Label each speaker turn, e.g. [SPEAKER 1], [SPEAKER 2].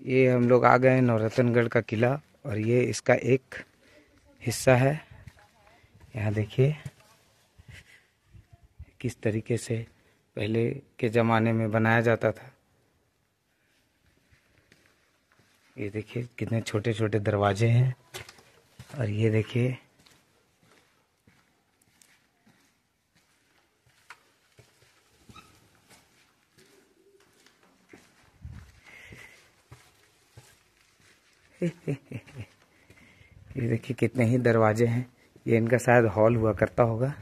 [SPEAKER 1] ये हम लोग आ गए नवरत्नगढ़ का किला और ये इसका एक हिस्सा है। यहाँ देखिए, किस तरीके से पहले के ज़माने में बनाया जाता था। ये देखिए, कितने छोटे छोटे दरवाजे हैं। और ये देखिए ये देखिए कितने ही दरवाजे हैं। ये इनका शायद हॉल हुआ करता होगा।